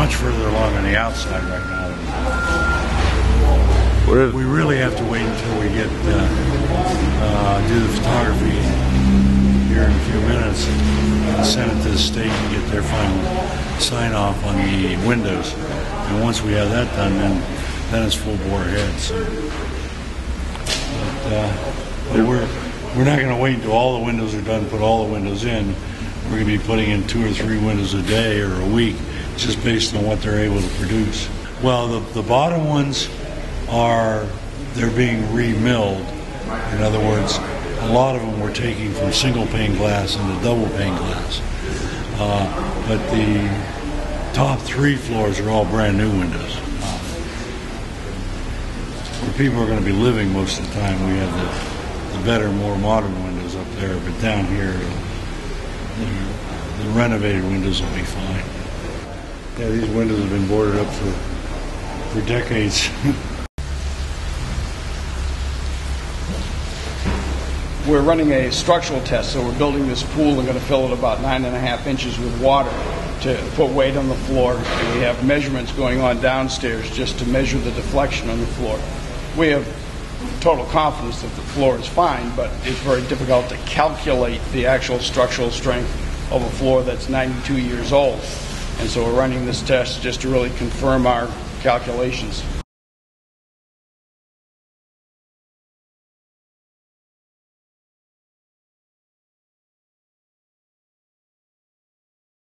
much further along on the outside right now. Is, We really have to wait until we get uh, uh, do the photography here in a few minutes and send it to the state and get their final sign off on the windows. And once we have that done, then then it's full bore ahead. So, but, uh, but we're we're not going to wait until all the windows are done. Put all the windows in. We're going to be putting in two or three windows a day or a week, just based on what they're able to produce. Well, the, the bottom ones are they're being remilled. In other words, a lot of them we're taking from single pane glass into double pane glass. Uh, but the top three floors are all brand new windows. Where people are going to be living most of the time, we have the, the better, more modern windows up there. But down here, the, the renovated windows will be fine. Yeah, these windows have been boarded up for for decades. We're running a structural test, so we're building this pool and going to fill it about nine and a half inches with water to put weight on the floor. And we have measurements going on downstairs just to measure the deflection on the floor. We have total confidence that the floor is fine, but it's very difficult to calculate the actual structural strength of a floor that's 92 years old. And so we're running this test just to really confirm our calculations.